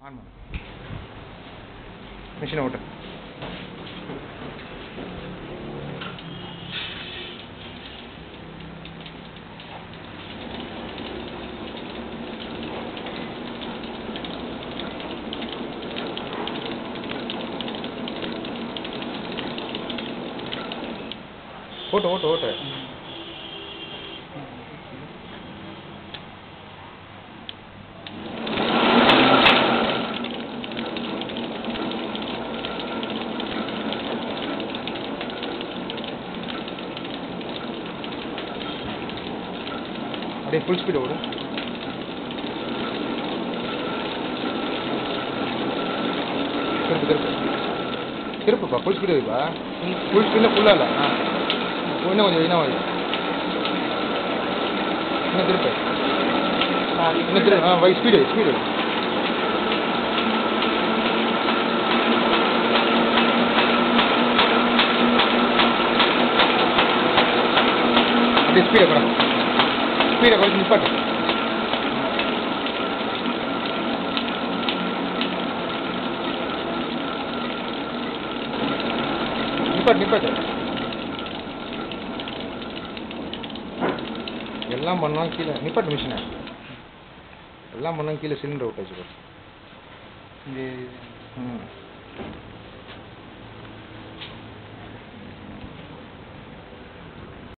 On பண்ணு. மிஷினை ஓட்டு. ஓட்டு ஓட்டு ஓட்டு. அப்படியே ஃபுல் ஸ்பீடு ஓடு திருப்பு திருப்பு. திருப்புப்பா ஃபுல் ஸ்பீடு வைப்பா ஃபுல் ஸ்பீடில் ஃபுல்லாக இல்லை. ஆ. இன்னும் கொஞ்சம் இன்னும் கொஞ்சம். இன்னும் திருப்பு. இன்னும் திருப்பு. ஆ வை ஸ்பீடு ஸ்பீடு அப்படியே ஸ்பீடை கூட ஸ்பீடை குறைச்சி நிப்பாட்டு நிப்பாட்டு நிப்பாட்டு எல்லாம் பண்ணோம் கீழே நிப்பாட்டு மிஷினை எல்லாம் பண்ணோம் கீழே சிலிண்டர் விட்டாச்சு பாரு. இந்த ம்